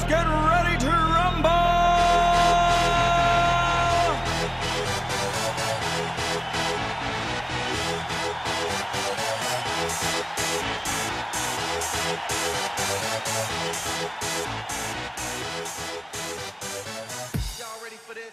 Let's get ready to rumble! Y'all ready for this?